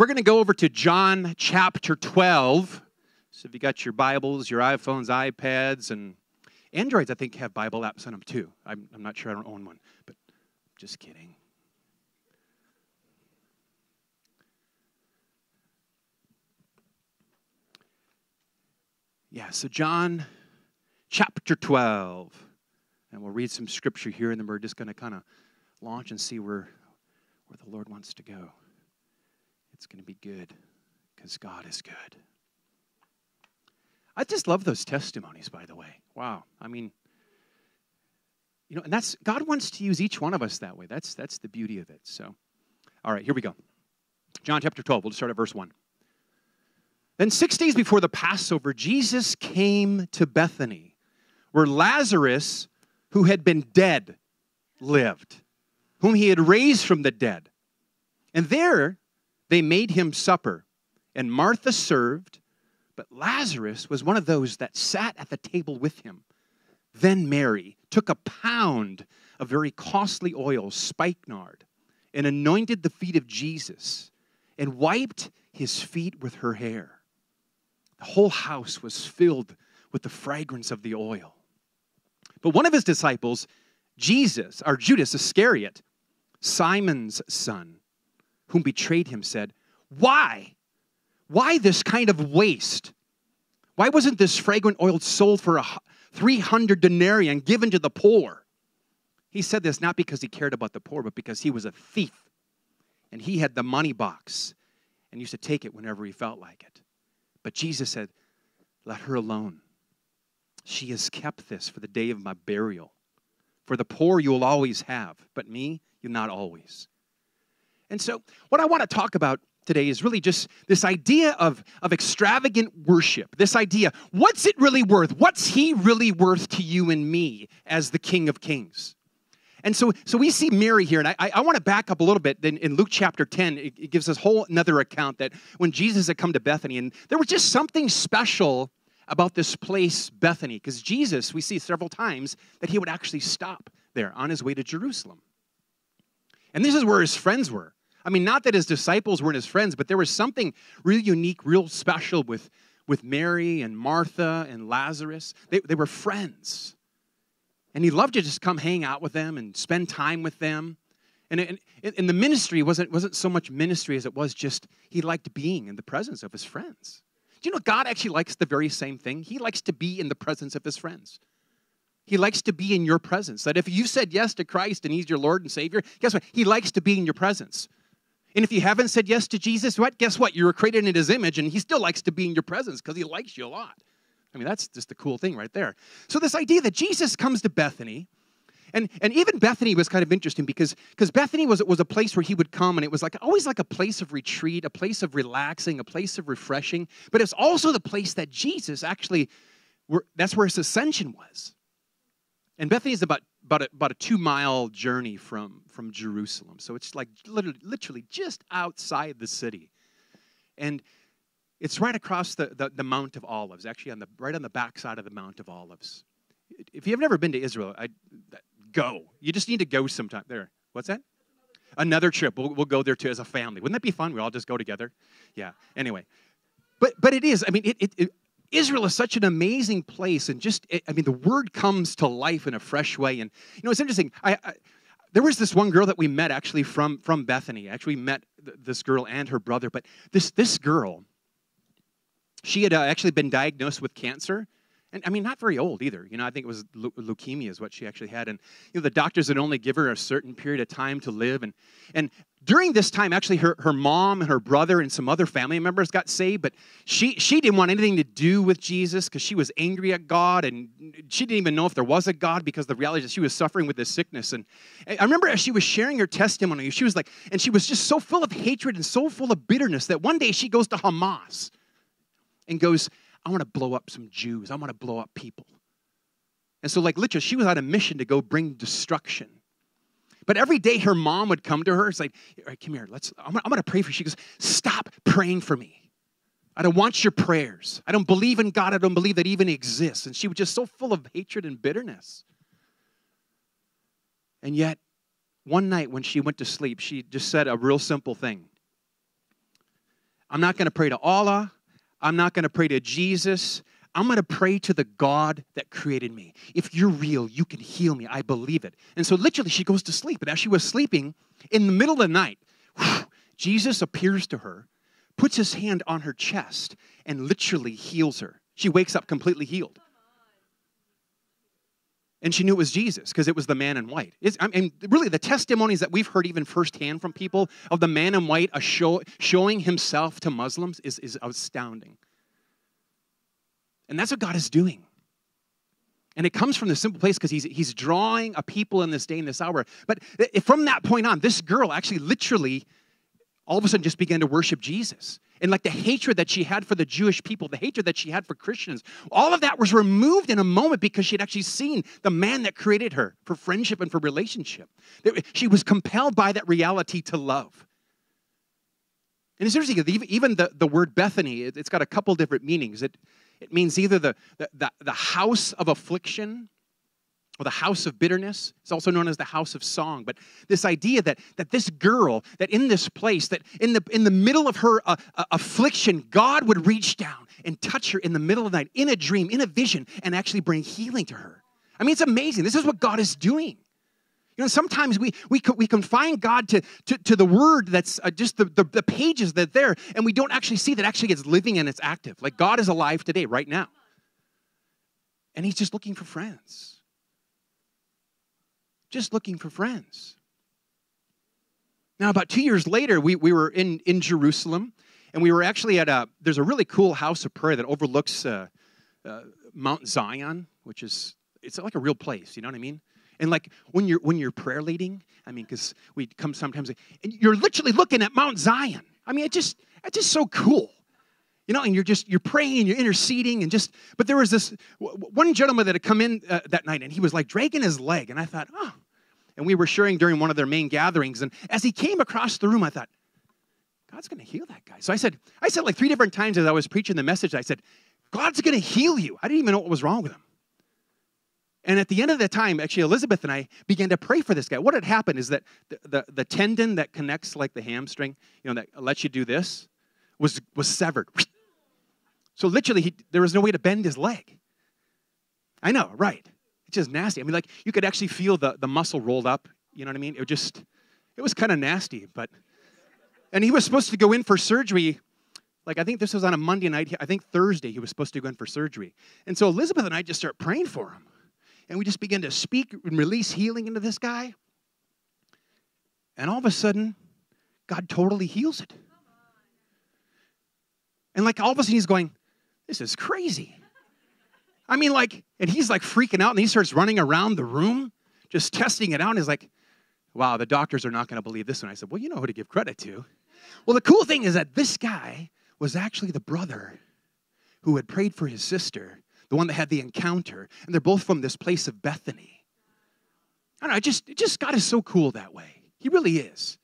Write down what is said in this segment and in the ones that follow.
we're going to go over to John chapter 12. So if you got your Bibles, your iPhones, iPads, and Androids, I think, have Bible apps on them too. I'm, I'm not sure I don't own one, but just kidding. Yeah, so John chapter 12. And we'll read some scripture here, and then we're just going to kind of launch and see where, where the Lord wants to go. It's going to be good because God is good. I just love those testimonies, by the way. Wow. I mean, you know, and that's God wants to use each one of us that way. That's that's the beauty of it. So, all right, here we go. John chapter 12. We'll just start at verse 1. Then 6 days before the Passover, Jesus came to Bethany, where Lazarus, who had been dead, lived, whom he had raised from the dead. And there they made him supper, and Martha served, but Lazarus was one of those that sat at the table with him. Then Mary took a pound of very costly oil, spikenard, and anointed the feet of Jesus and wiped his feet with her hair. The whole house was filled with the fragrance of the oil. But one of his disciples, Jesus, or Judas Iscariot, Simon's son, whom betrayed him, said, Why? Why this kind of waste? Why wasn't this fragrant oil sold for a 300 denarii and given to the poor? He said this not because he cared about the poor, but because he was a thief. And he had the money box and used to take it whenever he felt like it. But Jesus said, Let her alone. She has kept this for the day of my burial. For the poor you will always have, but me, you'll not always. And so, what I want to talk about today is really just this idea of, of extravagant worship. This idea, what's it really worth? What's he really worth to you and me as the King of Kings? And so, so we see Mary here, and I, I want to back up a little bit. Then in Luke chapter 10, it, it gives us whole another account that when Jesus had come to Bethany, and there was just something special about this place, Bethany, because Jesus, we see several times that he would actually stop there on his way to Jerusalem. And this is where his friends were. I mean, not that his disciples weren't his friends, but there was something really unique, real special with, with Mary and Martha and Lazarus. They, they were friends. And he loved to just come hang out with them and spend time with them. And, and, and the ministry wasn't, wasn't so much ministry as it was just he liked being in the presence of his friends. Do you know God actually likes the very same thing? He likes to be in the presence of his friends. He likes to be in your presence. That if you said yes to Christ and he's your Lord and Savior, guess what? He likes to be in your presence. And if you haven't said yes to Jesus, what? Guess what? You were created in his image and he still likes to be in your presence because he likes you a lot. I mean, that's just the cool thing right there. So, this idea that Jesus comes to Bethany, and, and even Bethany was kind of interesting because because Bethany was, was a place where he would come, and it was like always like a place of retreat, a place of relaxing, a place of refreshing. But it's also the place that Jesus actually, were, that's where his ascension was. And Bethany is about, about, a, about a two mile journey from, from Jerusalem. So it's like literally, literally just outside the city. And it's right across the, the, the, Mount of Olives, actually on the right on the backside of the Mount of Olives. If you've never been to Israel, I, go. You just need to go sometime. There. What's that? Another trip. We'll, we'll go there too as a family. Wouldn't that be fun? We all just go together. Yeah. Anyway, but but it is. I mean, it, it, it Israel is such an amazing place, and just, I mean, the word comes to life in a fresh way. And you know, it's interesting. I, I there was this one girl that we met actually from from Bethany. Actually, met this girl and her brother. But this this girl she had uh, actually been diagnosed with cancer. And I mean, not very old either. You know, I think it was leukemia is what she actually had. And, you know, the doctors would only give her a certain period of time to live. And, and during this time, actually, her, her mom and her brother and some other family members got saved. But she, she didn't want anything to do with Jesus because she was angry at God. And she didn't even know if there was a God because the reality that she was suffering with this sickness. And I remember as she was sharing her testimony, she was like, and she was just so full of hatred and so full of bitterness that one day she goes to Hamas and goes, I want to blow up some Jews. I want to blow up people. And so, like, literally, she was on a mission to go bring destruction. But every day her mom would come to her. It's like, all right, come here. Let's, I'm, I'm going to pray for you. She goes, stop praying for me. I don't want your prayers. I don't believe in God. I don't believe that even exists. And she was just so full of hatred and bitterness. And yet, one night when she went to sleep, she just said a real simple thing. I'm not going to pray to Allah. I'm not going to pray to Jesus. I'm going to pray to the God that created me. If you're real, you can heal me. I believe it. And so literally she goes to sleep. And as she was sleeping, in the middle of the night, whew, Jesus appears to her, puts his hand on her chest, and literally heals her. She wakes up completely healed. And she knew it was Jesus because it was the man in white. It's, I mean, really, the testimonies that we've heard even firsthand from people of the man in white show, showing himself to Muslims is, is astounding. And that's what God is doing. And it comes from the simple place because he's, he's drawing a people in this day and this hour. But eh, from that point on, this girl actually literally all of a sudden just began to worship Jesus. And like the hatred that she had for the Jewish people, the hatred that she had for Christians, all of that was removed in a moment because she had actually seen the man that created her for friendship and for relationship. She was compelled by that reality to love. And it's interesting, even the, the word Bethany, it's got a couple different meanings. It, it means either the, the, the house of affliction or the house of bitterness. It's also known as the house of song. But this idea that, that this girl, that in this place, that in the, in the middle of her uh, uh, affliction, God would reach down and touch her in the middle of the night, in a dream, in a vision, and actually bring healing to her. I mean, it's amazing. This is what God is doing. You know, sometimes we, we, we confine God to, to, to the word that's uh, just the, the, the pages that there, and we don't actually see that actually it's living and it's active. Like God is alive today, right now. And He's just looking for friends. Just looking for friends. Now, about two years later, we, we were in, in Jerusalem, and we were actually at a, there's a really cool house of prayer that overlooks uh, uh, Mount Zion, which is, it's like a real place, you know what I mean? And like when you're when you're prayer leading, I mean, because we come sometimes, and you're literally looking at Mount Zion. I mean, it just it's just so cool, you know. And you're just you're praying, you're interceding, and just. But there was this one gentleman that had come in uh, that night, and he was like dragging his leg, and I thought, oh. And we were sharing during one of their main gatherings, and as he came across the room, I thought, God's going to heal that guy. So I said, I said like three different times as I was preaching the message, I said, God's going to heal you. I didn't even know what was wrong with him. And at the end of the time, actually, Elizabeth and I began to pray for this guy. What had happened is that the, the, the tendon that connects like the hamstring, you know, that lets you do this, was, was severed. So literally, he, there was no way to bend his leg. I know, right? It's just nasty. I mean, like, you could actually feel the, the muscle rolled up. You know what I mean? It just, it was kind of nasty. But, and he was supposed to go in for surgery like I think this was on a Monday night. I think Thursday he was supposed to go in for surgery. And so Elizabeth and I just start praying for him and we just begin to speak and release healing into this guy. And all of a sudden, God totally heals it. And like all of a sudden, he's going, This is crazy. I mean, like, and he's like freaking out and he starts running around the room, just testing it out. And he's like, Wow, the doctors are not going to believe this one. I said, Well, you know who to give credit to. Well, the cool thing is that this guy was actually the brother who had prayed for his sister the one that had the encounter, and they're both from this place of Bethany. I don't know, just, just God is so cool that way. He really is.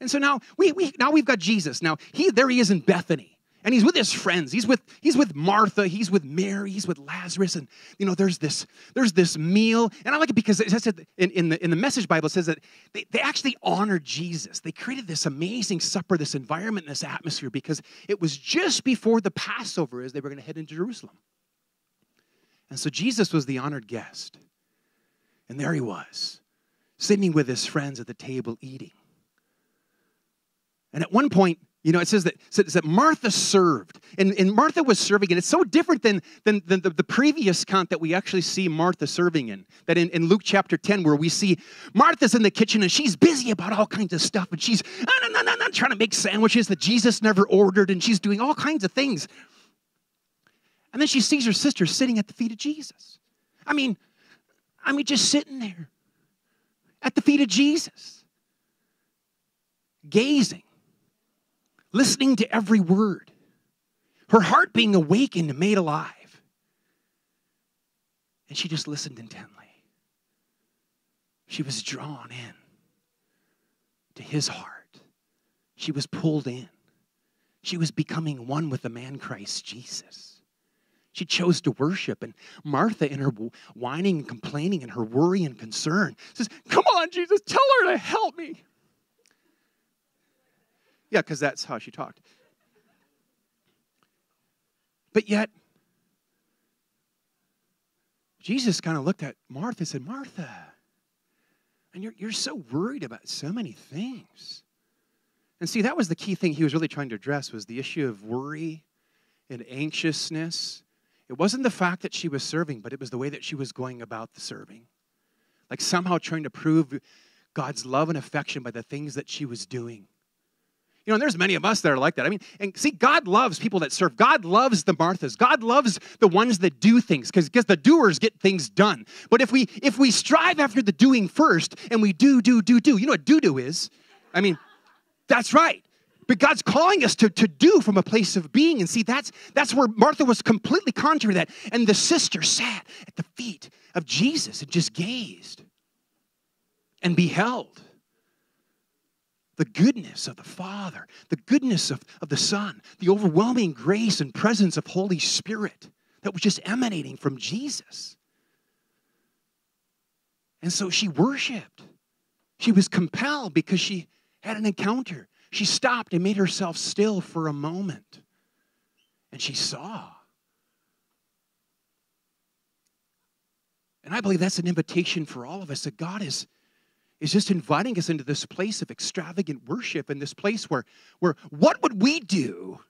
And so now we, we now we've got Jesus. Now he there he is in Bethany. And he's with his friends. He's with he's with Martha, he's with Mary, he's with Lazarus. And you know, there's this, there's this meal. And I like it because it says in, in the in the message Bible, says that they, they actually honored Jesus. They created this amazing supper, this environment, this atmosphere, because it was just before the Passover as they were going to head into Jerusalem. And so Jesus was the honored guest. And there he was, sitting with his friends at the table eating. And at one point, you know, it says that, says that Martha served. And, and Martha was serving, and it's so different than, than, than the, the, previous count that we actually see Martha serving in. That in, in Luke chapter 10, where we see Martha's in the kitchen and she's busy about all kinds of stuff, and she's no, no, no, no, trying to make sandwiches that Jesus never ordered, and she's doing all kinds of things. And then she sees her sister sitting at the feet of Jesus. I mean, I mean, just sitting there at the feet of Jesus, gazing, listening to every word, her heart being awakened and made alive. And she just listened intently. She was drawn in to his heart, she was pulled in. She was becoming one with the man Christ Jesus. She chose to worship. And Martha, in her whining and complaining and her worry and concern, says, Come on, Jesus, tell her to help me. Yeah, because that's how she talked. But yet, Jesus kind of looked at Martha and said, Martha, and you're, you're so worried about so many things. And see, that was the key thing he was really trying to address was the issue of worry and anxiousness. It wasn't the fact that she was serving, but it was the way that she was going about the serving. Like somehow trying to prove God's love and affection by the things that she was doing. You know, and there's many of us that are like that. I mean, and see, God loves people that serve. God loves the Marthas. God loves the ones that do things because the doers get things done. But if we if we strive after the doing first and we do do do do, you know what do do is? I mean, that's right. But God's calling us to, to do from a place of being. And see, that's, that's where Martha was completely contrary to that. And the sister sat at the feet of Jesus and just gazed and beheld the goodness of the Father, the goodness of, of the Son, the overwhelming grace and presence of Holy Spirit that was just emanating from Jesus. And so she worshiped. She was compelled because she had an encounter. She stopped and made herself still for a moment. And she saw. And I believe that's an invitation for all of us that God is is just inviting us into this place of extravagant worship and this place where, where what would we do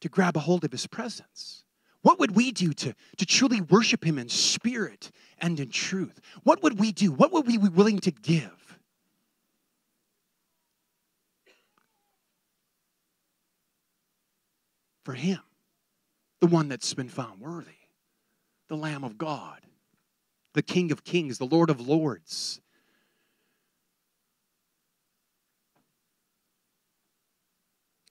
to grab a hold of his presence? What would we do to, to truly worship him in spirit and in truth? What would we do? What would we be willing to give? For him, the one that's been found worthy, the Lamb of God, the King of Kings, the Lord of Lords,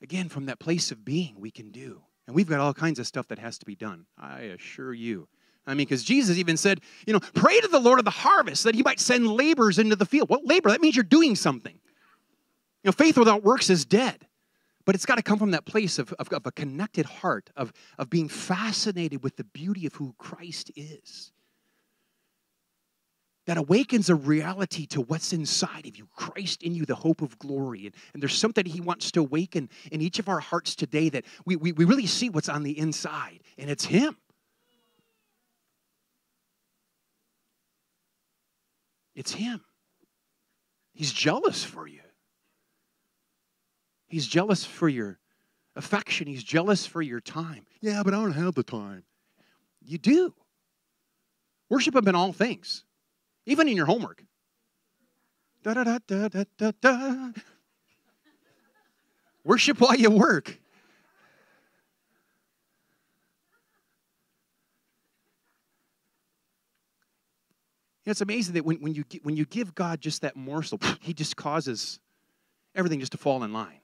Again, from that place of being, we can do. And we've got all kinds of stuff that has to be done. I assure you. I mean, because Jesus even said, you know, pray to the Lord of the harvest that he might send laborers into the field. What labor? That means you're doing something. You know, faith without works is dead. But it's got to come from that place of, of, of, a connected heart, of, of being fascinated with the beauty of who Christ is that awakens a reality to what's inside of you Christ in you, the hope of glory. And, and there's something He wants to awaken in each of our hearts today that we, we, we really see what's on the inside, and it's Him. It's Him. He's jealous for you. He's jealous for your affection. He's jealous for your time. Yeah, but I don't have the time. You do. Worship Him in all things even in your homework. Da, da, da, da, da, da. Worship while you work. You know, it's amazing that when, when, you, when you give God just that morsel, He just causes everything just to fall in line.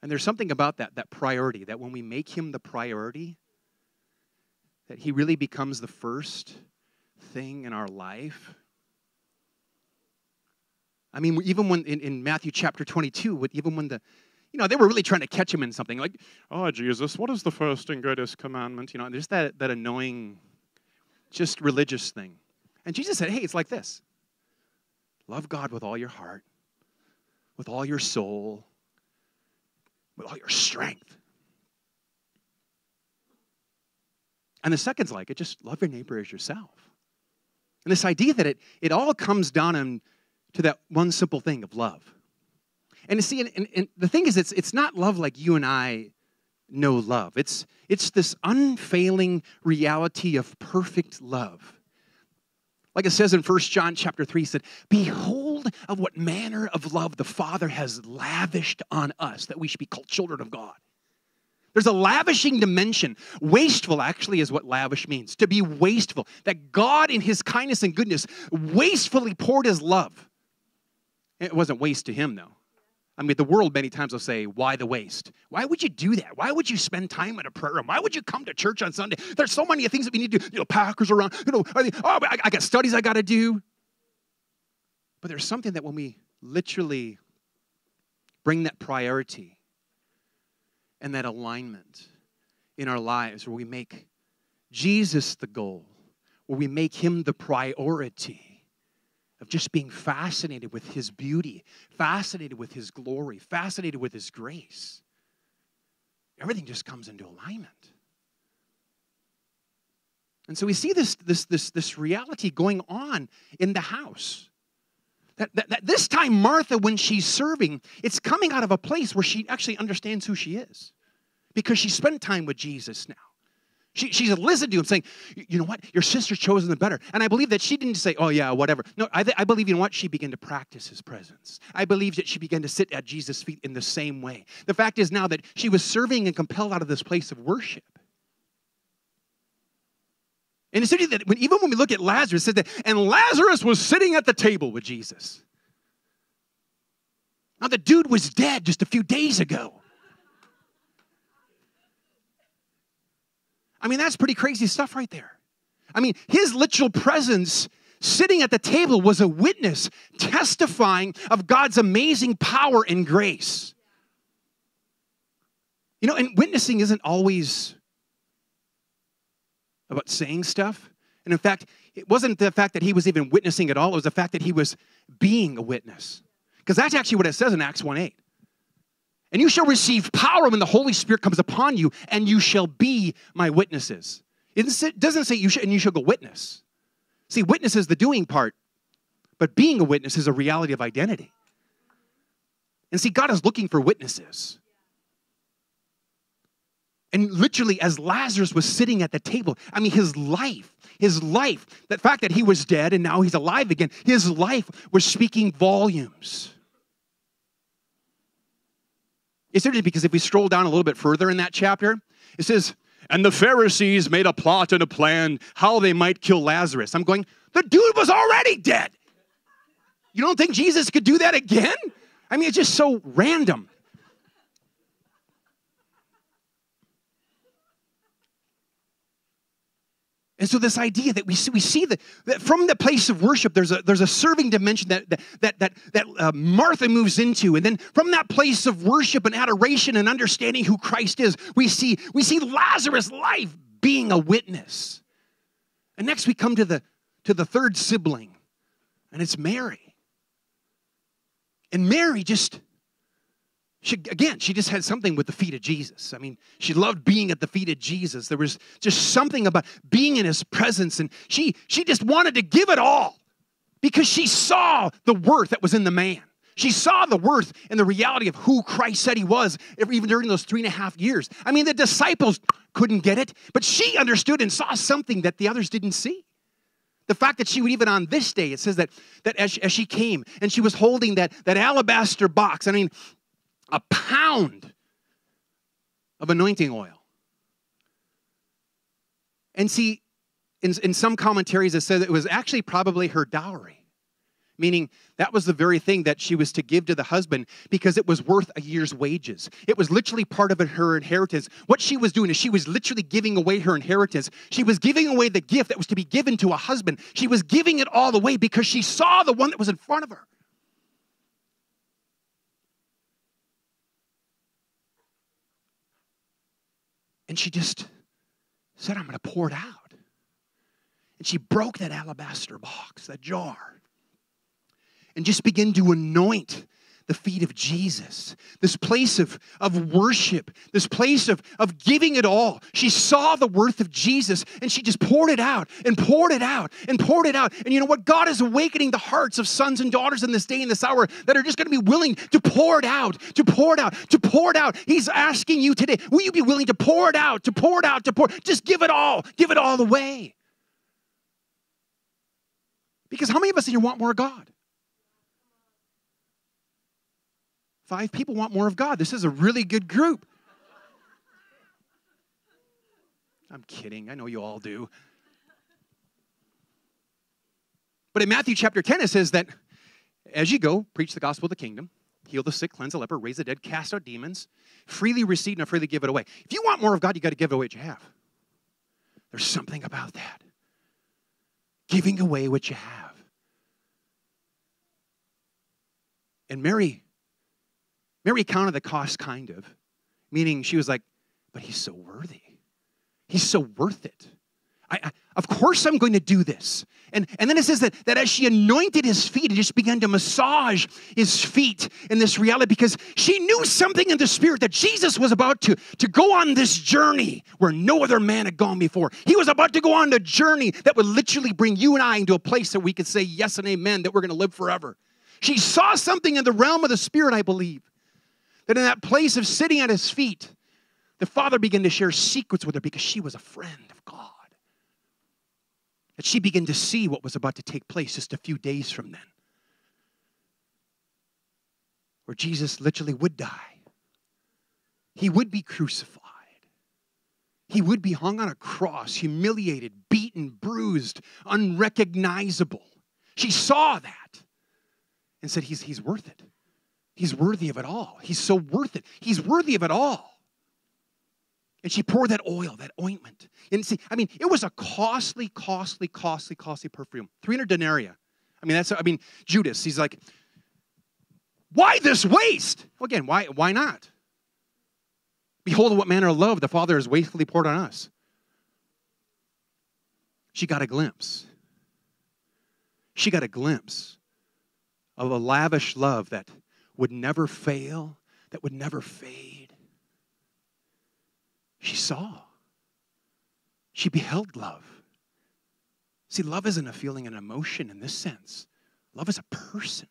And there's something about that, that priority, that when we make Him the priority, that He really becomes the first thing in our life. I mean, even when in, in Matthew chapter 22, even when the, you know, they were really trying to catch him in something like, oh, Jesus, what is the first and greatest commandment? You know, there's that, that annoying, just religious thing. And Jesus said, hey, it's like this love God with all your heart, with all your soul, with all your strength. And the second's like it just love your neighbor as yourself. And this idea that it, it all comes down in, to that one simple thing of love. And you see, and, and the thing is, it's, it's not love like you and I know love. It's, it's this unfailing reality of perfect love. Like it says in 1 John chapter 3, said, Behold of what manner of love the Father has lavished on us, that we should be called children of God. There's a lavishing dimension. Wasteful, actually, is what lavish means to be wasteful. That God, in his kindness and goodness, wastefully poured his love. It wasn't waste to him, though. I mean, the world many times will say, Why the waste? Why would you do that? Why would you spend time in a prayer room? Why would you come to church on Sunday? There's so many things that we need to do. You know, Packers around. You know, oh, I, I got studies I got to do. But there's something that when we literally bring that priority and that alignment in our lives where we make Jesus the goal, where we make him the priority of just being fascinated with his beauty, fascinated with his glory, fascinated with his grace. everything just comes into alignment. And so we see this, this, this, this reality going on in the house. That, that, that this time, Martha, when she's serving, it's coming out of a place where she actually understands who she is because she spent time with Jesus now. She, she's listened to him saying, You know what? Your sister's chosen the better. And I believe that she didn't say, Oh, yeah, whatever. No, I, I believe, you know what? She began to practice his presence. I believe that she began to sit at Jesus' feet in the same way. The fact is now that she was serving and compelled out of this place of worship. And it's that when, even when we look at Lazarus, it says that, and Lazarus was sitting at the table with Jesus. Now, the dude was dead just a few days ago. I mean, that's pretty crazy stuff right there. I mean, his literal presence sitting at the table was a witness testifying of God's amazing power and grace. You know, and witnessing isn't always about saying stuff. And in fact, it wasn't the fact that he was even witnessing at all, it was the fact that he was being a witness. Because that's actually what it says in Acts 1 8. And you shall receive power when the Holy Spirit comes upon you, and you shall be my witnesses. It doesn't say you should, and you shall go witness. See, witness is the doing part, but being a witness is a reality of identity. And see, God is looking for witnesses. And literally, as Lazarus was sitting at the table, I mean, his life, his life, the fact that he was dead and now he's alive again, his life was speaking volumes. It's interesting because if we stroll down a little bit further in that chapter, it says, and the Pharisees made a plot and a plan how they might kill Lazarus. I'm going, the dude was already dead. You don't think Jesus could do that again? I mean, it's just so random. And so this idea that we see, we see that, that from the place of worship, there's a, there's a serving dimension that, that, that, that, uh, Martha moves into. And then from that place of worship and adoration and understanding who Christ is, we see, we see Lazarus' life being a witness. And next we come to the, to the third sibling, and it's Mary. And Mary just she, again, she just had something with the feet of Jesus. I mean, she loved being at the feet of Jesus. There was just something about being in his presence, and she, she just wanted to give it all because she saw the worth that was in the man. She saw the worth and the reality of who Christ said he was, even during those three and a half years. I mean, the disciples couldn't get it, but she understood and saw something that the others didn't see. The fact that she would even on this day, it says that, that as, as she came and she was holding that, that alabaster box, I mean, a pound of anointing oil. And see, in, in some commentaries, it said it was actually probably her dowry, meaning that was the very thing that she was to give to the husband because it was worth a year's wages. It was literally part of her inheritance. What she was doing is she was literally giving away her inheritance. She was giving away the gift that was to be given to a husband. She was giving it all away because she saw the one that was in front of her. And she just said, I'm going to pour it out. And she broke that alabaster box, that jar, and just began to anoint the feet of Jesus, this place of, of worship, this place of, of giving it all. She saw the worth of Jesus and she just poured it out and poured it out and poured it out. And you know what? God is awakening the hearts of sons and daughters in this day and this hour that are just going to be willing to pour it out, to pour it out, to pour it out. He's asking you today, will you be willing to pour it out, to pour it out, to pour? Just give it all, give it all away. Because how many of us here want more God? Five people want more of God. This is a really good group. I'm kidding. I know you all do. But in Matthew chapter 10, it says that as you go, preach the gospel of the kingdom, heal the sick, cleanse the leper, raise the dead, cast out demons, freely receive, and freely give it away. If you want more of God, you got to give away what you have. There's something about that. Giving away what you have. And Mary Mary counted the cost kind of, meaning she was like, but he's so worthy. He's so worth it. I, I, of course I'm going to do this. And, and then it says that, that as she anointed his feet and just began to massage his feet in this reality because she knew something in the spirit that Jesus was about to, to go on this journey where no other man had gone before. He was about to go on a journey that would literally bring you and I into a place that we could say yes and amen, that we're going to live forever. She saw something in the realm of the spirit, I believe, that in that place of sitting at his feet, the Father began to share secrets with her because she was a friend of God. That she began to see what was about to take place just a few days from then. Where Jesus literally would die, he would be crucified. He would be hung on a cross, humiliated, beaten, bruised, unrecognizable. She saw that and said, He's, he's worth it. He's worthy of it all. He's so worth it. He's worthy of it all. And she poured that oil, that ointment. And see, I mean, it was a costly, costly, costly, costly perfume. 300 denarii. I mean, that's, I mean, Judas, he's like, why this waste? Well, again, why, why not? Behold, what manner of love the Father has wastefully poured on us. She got a glimpse. She got a glimpse of a lavish love that would never fail, that would never fade she saw. She beheld love. See, love isn't a feeling, an emotion in this sense. Love is a person,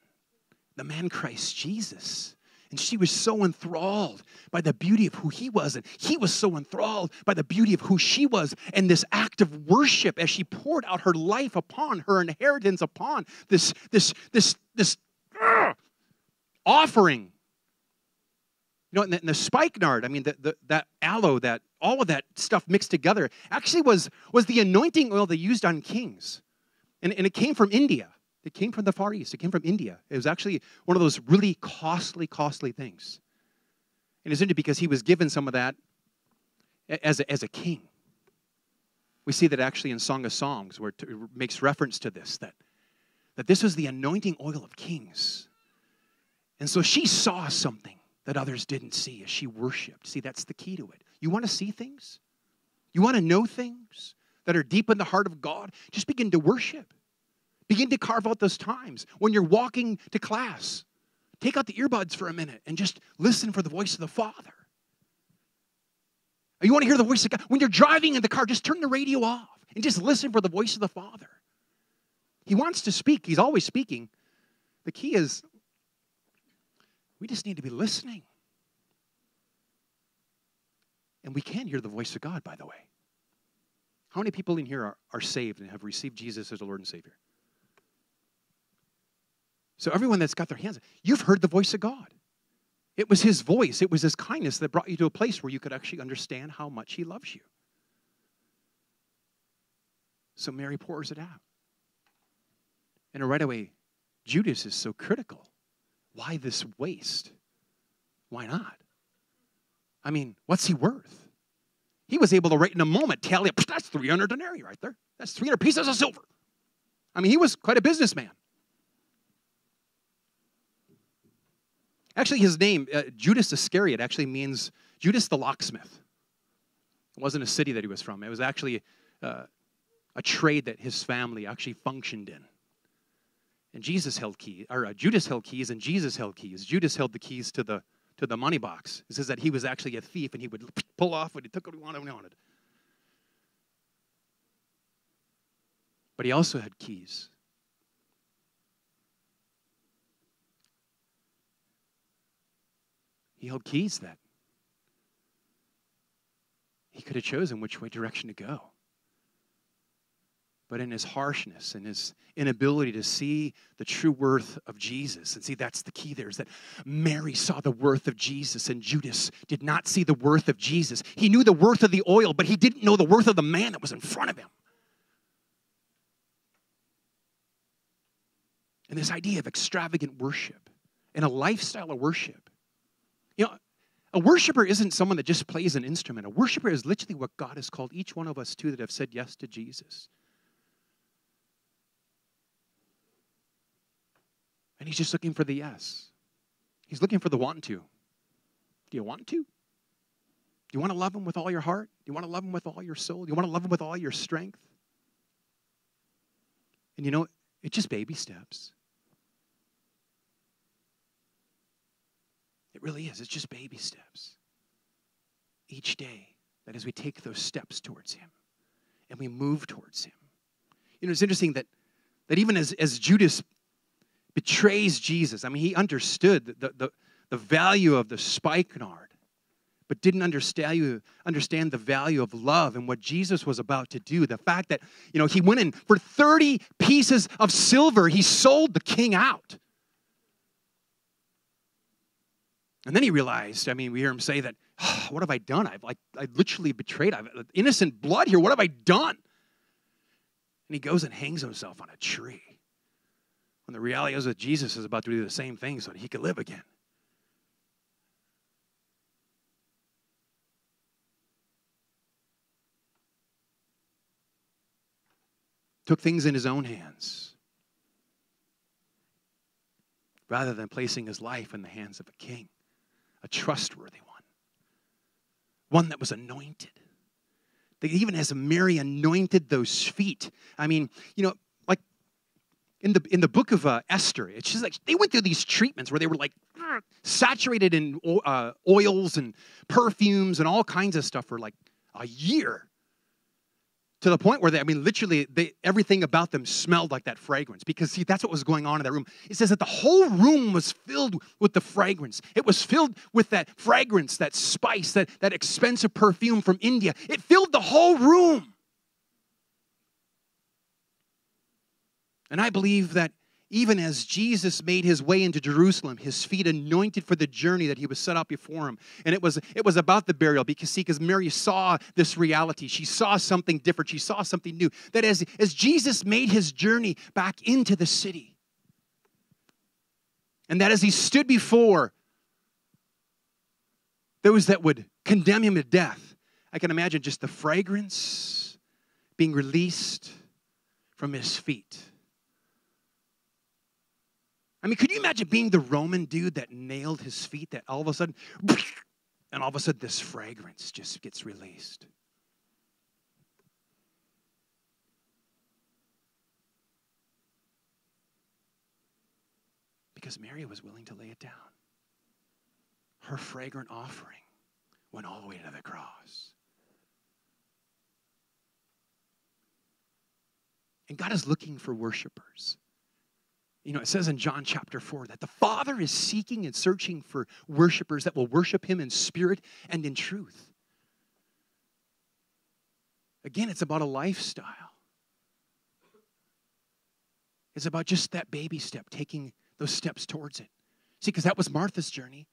the man Christ Jesus. And she was so enthralled by the beauty of who he was. And he was so enthralled by the beauty of who she was. And this act of worship as she poured out her life upon her inheritance, upon this, this, this, this offering you know, and the, and the spikenard, I mean, the, the, that aloe, that all of that stuff mixed together, actually was, was the anointing oil they used on kings. And, and it came from India. It came from the Far East. It came from India. It was actually one of those really costly, costly things. And it's interesting because he was given some of that as a, as a king. We see that actually in Song of Songs, where it makes reference to this, that, that this was the anointing oil of kings. And so she saw something that others didn't see as she worshiped. See, that's the key to it. You want to see things? You want to know things that are deep in the heart of God? Just begin to worship. Begin to carve out those times when you're walking to class. Take out the earbuds for a minute and just listen for the voice of the Father. You want to hear the voice of God? When you're driving in the car, just turn the radio off and just listen for the voice of the Father. He wants to speak, He's always speaking. The key is we just need to be listening. And we can hear the voice of God, by the way. How many people in here are, are saved and have received Jesus as a Lord and Savior? So, everyone that's got their hands, you've heard the voice of God. It was His voice, it was His kindness that brought you to a place where you could actually understand how much He loves you. So, Mary pours it out. And right away, Judas is so critical. Why this waste? Why not? I mean, what's he worth? He was able to, right in a moment, tally up, that's 300 denarii right there. That's 300 pieces of silver. I mean, he was quite a businessman. Actually, his name, uh, Judas Iscariot, actually means Judas the locksmith. It wasn't a city that he was from, it was actually uh, a trade that his family actually functioned in. And Jesus held keys, or uh, Judas held keys, and Jesus held keys. Judas held the keys to the to the money box. It says that he was actually a thief, and he would pull off what he took what he wanted when he wanted. But he also had keys. He held keys that he could have chosen which way direction to go but in his harshness and his inability to see the true worth of Jesus. And see, that's the key there is that Mary saw the worth of Jesus and Judas did not see the worth of Jesus. He knew the worth of the oil, but he didn't know the worth of the man that was in front of him. And this idea of extravagant worship and a lifestyle of worship. You know, a worshiper isn't someone that just plays an instrument. A worshiper is literally what God has called each one of us to that have said yes to Jesus. And he's just looking for the yes. He's looking for the want to. Do you want to? Do you want to love him with all your heart? Do you want to love him with all your soul? Do you want to love him with all your strength? And you know, it's just baby steps. It really is. It's just baby steps. Each day, that as we take those steps towards Him and we move towards Him. You know, it's interesting that, that even as, as Judas betrays Jesus, I mean, he understood the, the, the value of the spikenard, but didn't understand, understand the value of love and what Jesus was about to do. The fact that, you know, he went in for 30 pieces of silver, he sold the king out. And then he realized, I mean, we hear him say that, oh, what have I done? I've like, I literally betrayed. I've uh, innocent blood here. What have I done? And he goes and hangs himself on a tree. When the reality is that Jesus is about to do the same thing so that he could live again. Took things in his own hands rather than placing his life in the hands of a king a trustworthy one, one that was anointed. Even as Mary anointed those feet. I mean, you know, in the in the book of uh, Esther, it's just like they went through these treatments where they were like saturated in uh, oils and perfumes and all kinds of stuff for like a year to the point where they, I mean, literally, they, everything about them smelled like that fragrance because, see, that's what was going on in that room. It says that the whole room was filled with the fragrance. It was filled with that fragrance, that spice, that, that expensive perfume from India. It filled the whole room. And I believe that even as Jesus made his way into Jerusalem, his feet anointed for the journey that he was set out before him. And it was, it was about the burial because, see, because Mary saw this reality. She saw something different. She saw something new. That as, as Jesus made his journey back into the city, and that as he stood before those that would condemn him to death, I can imagine just the fragrance being released from his feet I mean, could you imagine being the Roman dude that nailed his feet that all of a sudden, and all of a sudden this fragrance just gets released? Because Mary was willing to lay it down. Her fragrant offering went all the way to the cross. And God is looking for worshipers. You know, it says in John chapter 4 that the Father is seeking and searching for worshipers that will worship Him in spirit and in truth. Again, it's about a lifestyle. It's about just that baby step, taking those steps towards it. See, because that was Martha's journey.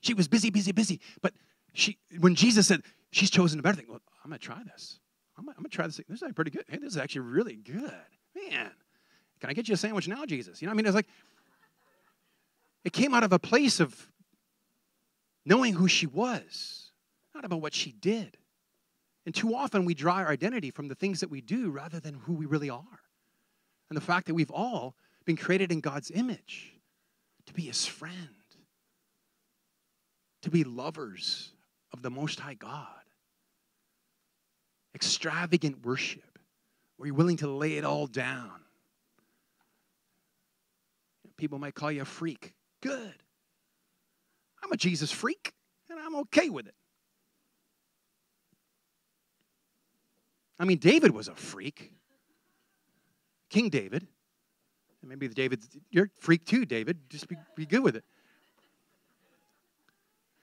She was busy, busy, busy. But she, when Jesus said, she's chosen a better thing, well, I'm going to try this. I'm going to try this. This is actually pretty good. Hey, this is actually really good. Man, can I get you a sandwich now, Jesus? You know, I mean, it's like, it came out of a place of knowing who she was, not about what she did. And too often we draw our identity from the things that we do rather than who we really are. And the fact that we've all been created in God's image to be his friend, to be lovers of the Most High God. Extravagant worship, where you're willing to lay it all down People might call you a freak. Good. I'm a Jesus freak, and I'm okay with it. I mean, David was a freak. King David. And maybe the David, you're freak too, David. Just be, be good with it.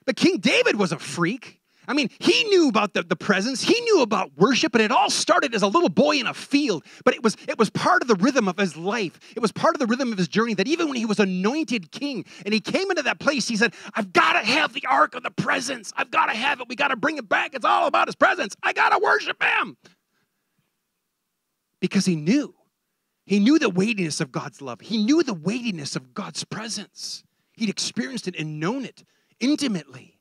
But King David was a freak. I mean, he knew about the, the presence, he knew about worship, and it all started as a little boy in a field. But it was, it was part of the rhythm of his life. It was part of the rhythm of his journey that even when he was anointed king and he came into that place, he said, I've got to have the ark of the presence. I've got to have it. We got to bring it back. It's all about his presence. I got to worship him. Because he knew. He knew the weightiness of God's love, he knew the weightiness of God's presence. He'd experienced it and known it intimately.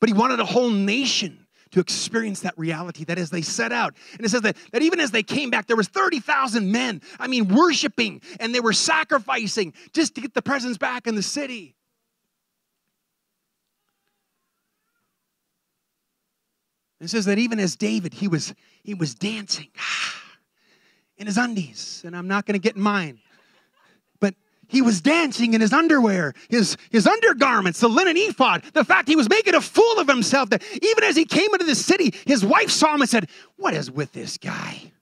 But he wanted a whole nation to experience that reality that as they set out. And it says that, that even as they came back there was 30000 men i mean worshiping and they were sacrificing just to get the presence back in the city. It says that even as david he was he was dancing. In his undies, and I'm not going to get in mine. He was dancing in his underwear, his, his undergarments, the linen ephod, the fact he was making a fool of himself. That even as he came into the city, his wife saw him and said, What is with this guy?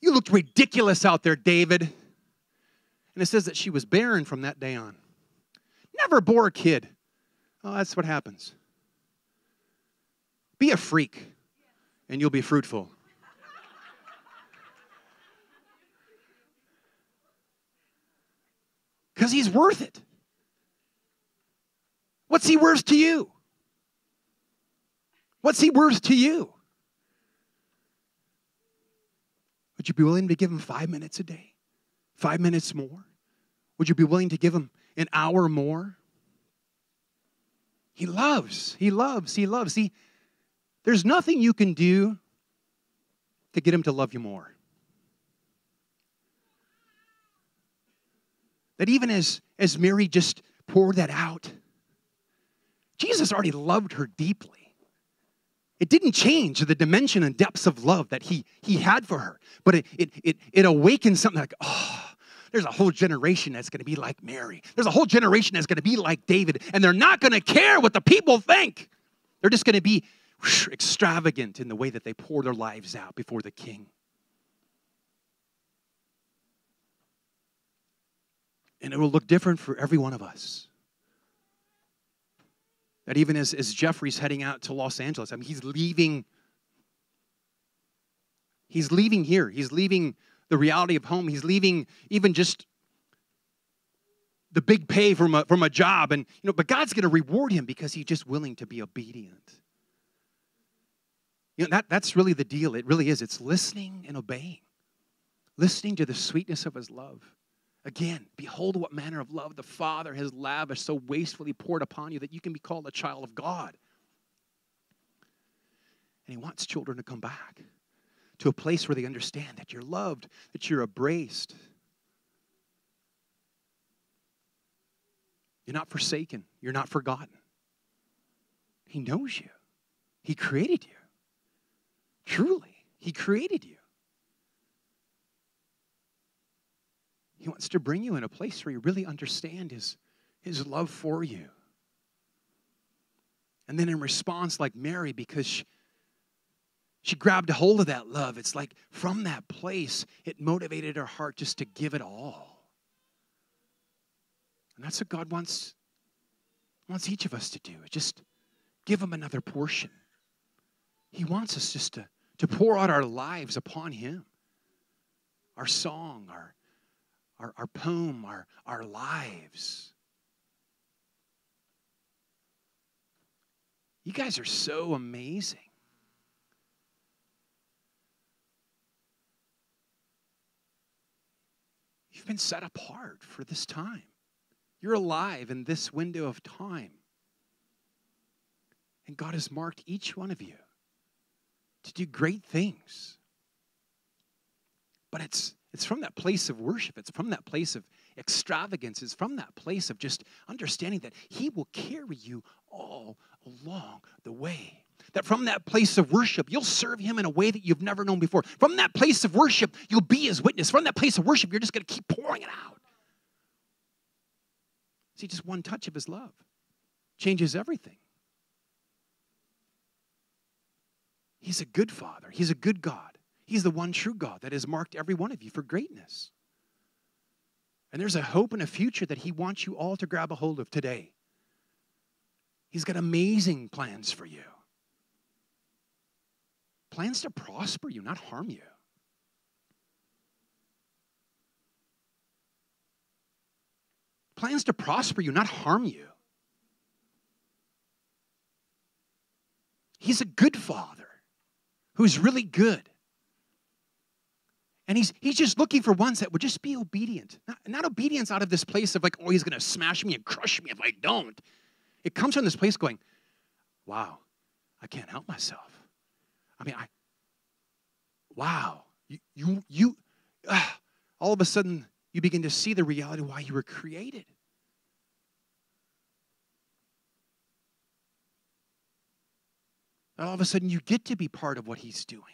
You looked ridiculous out there, David. And it says that she was barren from that day on. Never bore a kid. Oh, that's what happens. Be a freak, and you'll be fruitful. Because he's worth it. What's he worth to you? What's he worth to you? Would you be willing to give him five minutes a day? Five minutes more? Would you be willing to give him an hour more? He loves, he loves, he loves. See, there's nothing you can do to get him to love you more. That even as, as Mary just poured that out, Jesus already loved her deeply. It didn't change the dimension and depths of love that he, he had for her, but it, it, it, it awakened something like, oh, there's a whole generation that's going to be like Mary. There's a whole generation that's going to be like David, and they're not going to care what the people think. They're just going to be whoosh, extravagant in the way that they pour their lives out before the king. And it will look different for every one of us. That even as, as Jeffrey's heading out to Los Angeles, I mean, he's leaving. He's leaving here. He's leaving the reality of home. He's leaving even just the big pay from a, from a job. And, you know, but God's going to reward him because he's just willing to be obedient. You know, that, that's really the deal. It really is. It's listening and obeying, listening to the sweetness of his love. Again, behold what manner of love the Father has lavished, so wastefully poured upon you that you can be called a child of God. And he wants children to come back to a place where they understand that you're loved, that you're embraced. You're not forsaken, you're not forgotten. He knows you, He created you. Truly, He created you. He wants to bring you in a place where you really understand His, his love for you. And then in response, like Mary, because she, she grabbed a hold of that love. It's like from that place, it motivated her heart just to give it all. And that's what God wants, wants each of us to do. Just give him another portion. He wants us just to, to pour out our lives upon him. Our song, our, our, our poem, our, our lives. You guys are so amazing. You've been set apart for this time. You're alive in this window of time. And God has marked each one of you to do great things. But it's it's from that place of worship. It's from that place of extravagance. It's from that place of just understanding that He will carry you all along the way. That from that place of worship, you'll serve Him in a way that you've never known before. From that place of worship, you'll be His witness. From that place of worship, you're just going to keep pouring it out. See, just one touch of His love changes everything. He's a good Father, He's a good God. He's the one true God that has marked every one of you for greatness. And there's a hope and a future that He wants you all to grab a hold of today. He's got amazing plans for you plans to prosper you, not harm you. Plans to prosper you, not harm you. He's a good father who's really good. And he's, he's just looking for ones that would just be obedient. Not, not obedience out of this place of like, oh, he's going to smash me and crush me if I don't. It comes from this place going, wow, I can't help myself. I mean, I, wow, you, you, you uh, all of a sudden, you begin to see the reality why you were created. All of a sudden, you get to be part of what he's doing.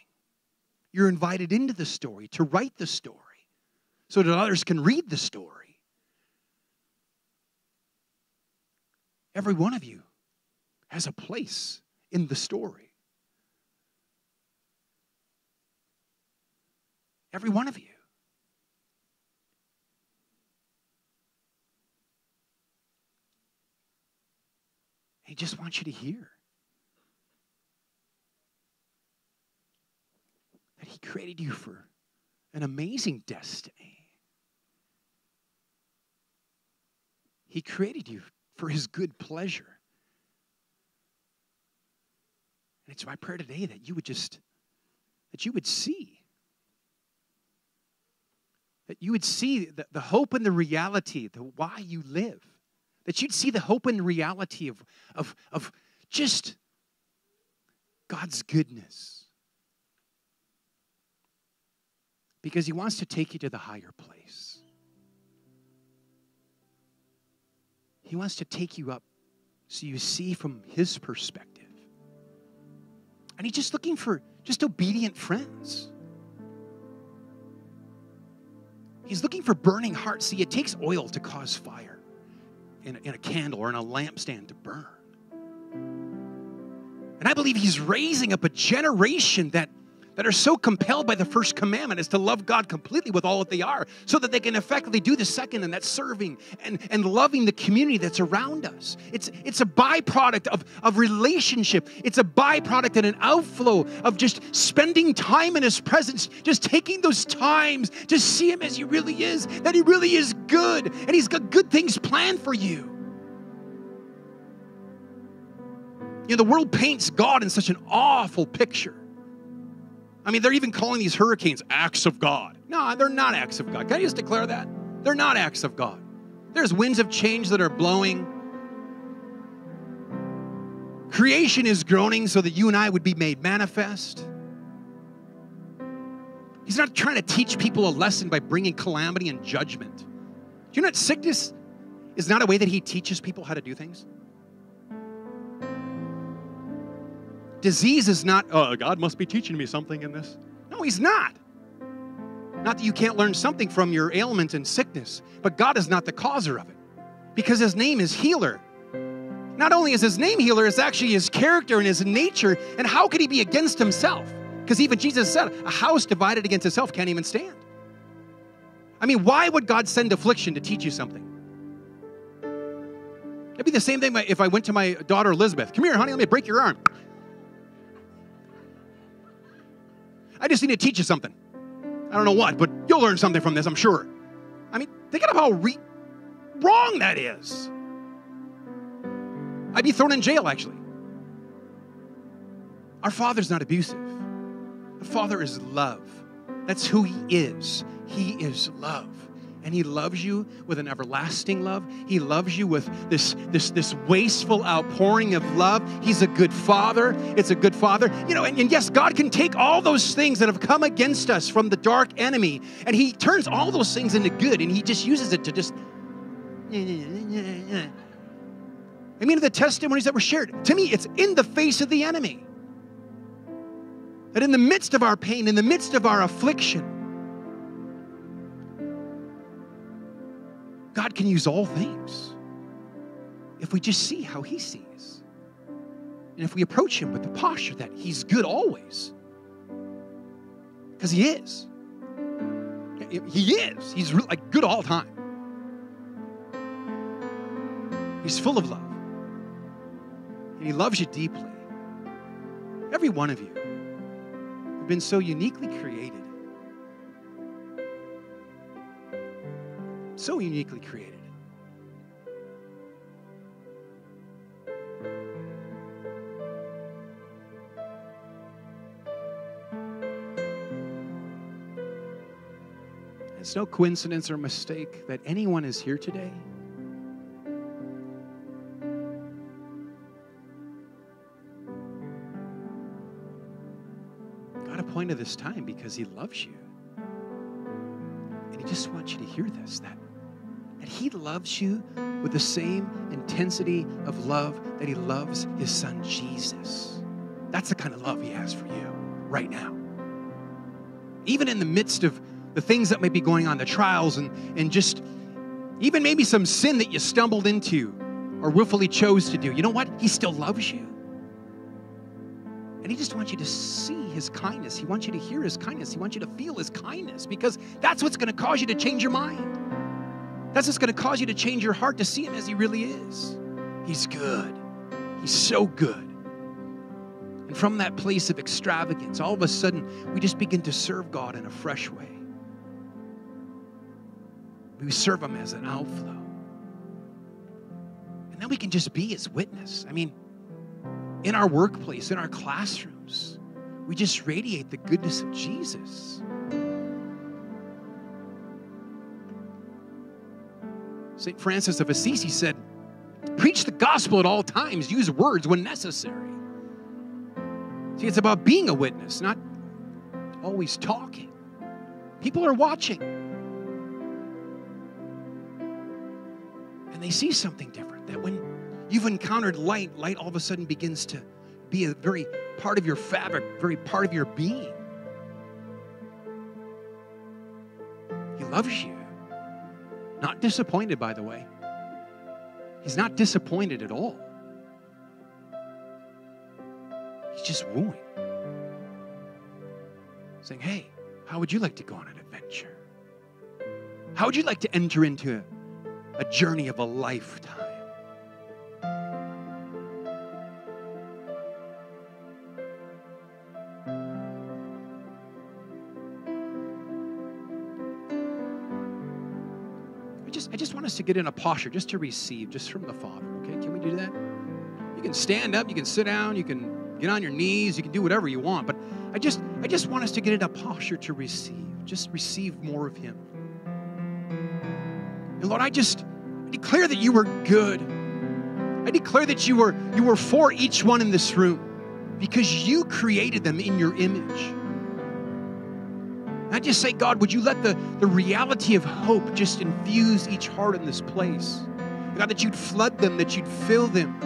You're invited into the story to write the story so that others can read the story. Every one of you has a place in the story. Every one of you. He just wants you to hear He created you for an amazing destiny. He created you for His good pleasure. And it's my prayer today that you would just, that you would see. That you would see the, the hope and the reality, the why you live. That you'd see the hope and reality of, of, of just God's goodness. Because He wants to take you to the higher place. He wants to take you up so you see from His perspective. And He's just looking for just obedient friends. He's looking for burning hearts. See, it takes oil to cause fire in a, in a candle or in a lampstand to burn. And I believe he's raising up a generation that that are so compelled by the first commandment is to love God completely with all that they are so that they can effectively do the second and that's serving and, and loving the community that's around us. It's, it's a byproduct of, of relationship. It's a byproduct and an outflow of just spending time in his presence, just taking those times to see him as he really is, that he really is good and he's got good things planned for you. You know, the world paints God in such an awful picture. I mean, they're even calling these hurricanes acts of God. No, they're not acts of God. Can I just declare that? They're not acts of God. There's winds of change that are blowing. Creation is groaning so that you and I would be made manifest. He's not trying to teach people a lesson by bringing calamity and judgment. Do you know that sickness is not a way that he teaches people how to do things? Disease is not, oh, God must be teaching me something in this. No, He's not. Not that you can't learn something from your ailment and sickness, but God is not the causer of it because His name is healer. Not only is His name healer, it's actually His character and His nature. And how could He be against Himself? Because even Jesus said, a house divided against itself can't even stand. I mean, why would God send affliction to teach you something? It'd be the same thing if I went to my daughter Elizabeth. Come here, honey, let me break your arm. I just need to teach you something. I don't know what, but you'll learn something from this, I'm sure. I mean, think of how re- wrong that is. I'd be thrown in jail, actually. Our Father's not abusive. The Father is love. That's who He is. He is love and he loves you with an everlasting love. He loves you with this, this, this wasteful outpouring of love. He's a good father. It's a good father. You know, and, and yes, God can take all those things that have come against us from the dark enemy, and he turns all those things into good, and he just uses it to just. I mean, the testimonies that were shared, to me, it's in the face of the enemy. That in the midst of our pain, in the midst of our affliction, God can use all things if we just see how He sees. And if we approach Him with the posture that He's good always, because He is. He is. He's like good all the time. He's full of love. And He loves you deeply. Every one of you have been so uniquely created so uniquely created. It's no coincidence or mistake that anyone is here today. God appointed this time because He loves you. And He just wants you to hear this that He loves you with the same intensity of love that He loves His Son Jesus. That's the kind of love He has for you right now. even in the midst of the things that may be going on, the trials, and, and just even maybe some sin that you stumbled into or willfully chose to do, you know what? He still loves you. And He just wants you to see His kindness. He wants you to hear His kindness. He wants you to feel His kindness because that's what's going to cause you to change your mind. That's what's going to cause you to change your heart to see Him as He really is. He's good. He's so good. And from that place of extravagance, all of a sudden, we just begin to serve God in a fresh way. We serve Him as an outflow. And then we can just be His witness. I mean, in our workplace, in our classrooms, we just radiate the goodness of Jesus. St. Francis of Assisi said, Preach the gospel at all times, use words when necessary. See, it's about being a witness, not always talking. People are watching. And they see something different. That when you've encountered light, light all of a sudden begins to be a very part of your fabric, very part of your being. He loves you. Not disappointed, by the way. He's not disappointed at all. He's just wooing. Saying, hey, how would you like to go on an adventure? How would you like to enter into a, a journey of a lifetime? To get in a posture just to receive, just from the Father, okay? Can we do that? You can stand up, you can sit down, you can get on your knees, you can do whatever you want, but I just I just want us to get in a posture to receive. Just receive more of Him. And Lord, I just declare that you were good. I declare that you were you were for each one in this room because you created them in your image. I just say, God, would you let the, the reality of hope just infuse each heart in this place? God, that you'd flood them, that you'd fill them.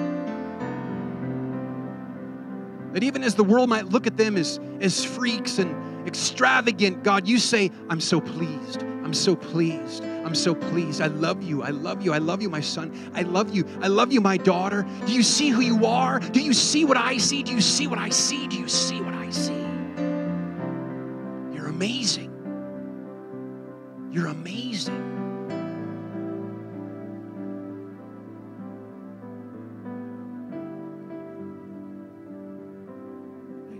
That even as the world might look at them as, as freaks and extravagant, God, you say, I'm so pleased. I'm so pleased. I'm so pleased. I love you. I love you. I love you, my son. I love you. I love you, my daughter. Do you see who you are? Do you see what I see? Do you see what I see? Do you see what I see? Amazing. You're amazing.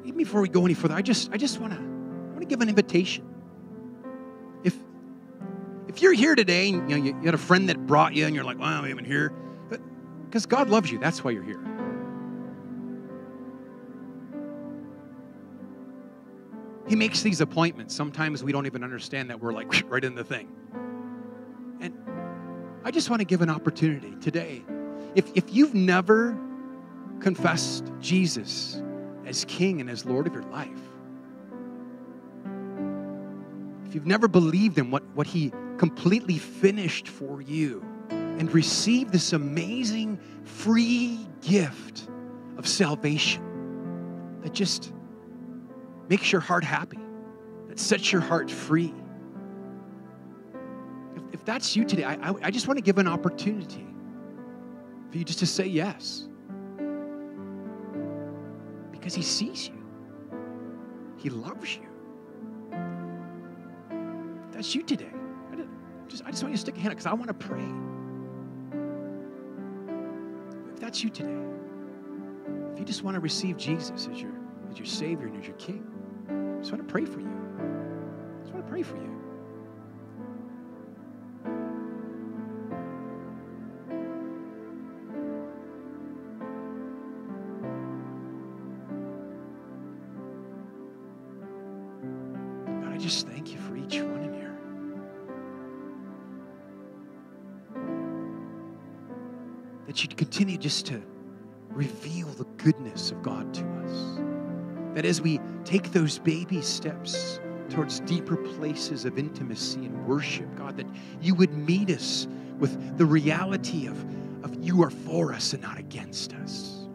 Even before we go any further, I just I just want to I want to give an invitation. If if you're here today and you, know, you, had a friend that brought you and you're like, well, I'm even here, because God loves you, that's why you're here. He makes these appointments. Sometimes we don't even understand that we're like right in the thing. And I just want to give an opportunity today. If, if you've never confessed Jesus as King and as Lord of your life, if you've never believed in what, what He completely finished for you and received this amazing free gift of salvation that just makes your heart happy, that sets your heart free. If, if that's you today, I, I, I just want to give an opportunity for you just to say yes. Because He sees you, He loves you. If that's you today. I just, I just want you to stick a hand up, because I want to pray. If that's you today, if you just want to receive Jesus as your, as your Savior and as your King, I just want to pray for you. I just want to pray for you. God, I just thank you for each one in here. That you'd continue just to reveal the goodness of God to us. That as we take those baby steps towards deeper places of intimacy and worship, God, that you would meet us with the reality of, of you are for us and not against us.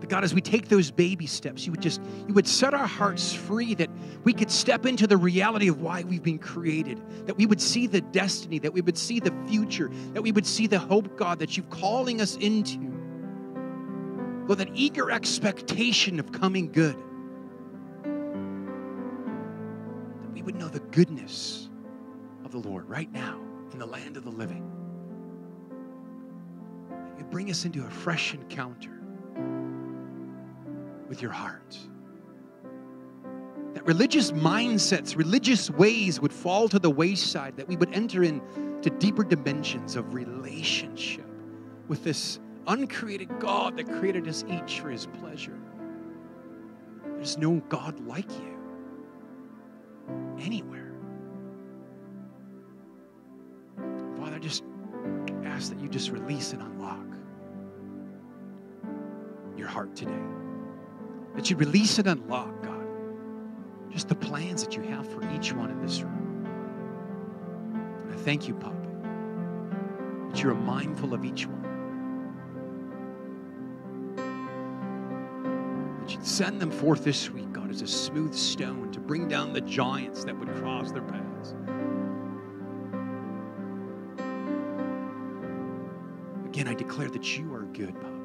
That God, as we take those baby steps, you would just, you would set our hearts free that we could step into the reality of why we've been created, that we would see the destiny, that we would see the future, that we would see the hope, God, that you're calling us into. Lord, that eager expectation of coming good. We would know the goodness of the Lord right now in the land of the living. You bring us into a fresh encounter with your heart. That religious mindsets, religious ways would fall to the wayside, that we would enter into deeper dimensions of relationship with this uncreated God that created us each for his pleasure. There's no God like you anywhere. Father, I just ask that you just release and unlock your heart today. That you release and unlock, God, just the plans that you have for each one in this room. And I thank you, Papa, that you're mindful of each one. That you'd send them forth this week, God, as a smooth stone to bring down the giants that would cross their paths. Again, I declare that you are good, Papa.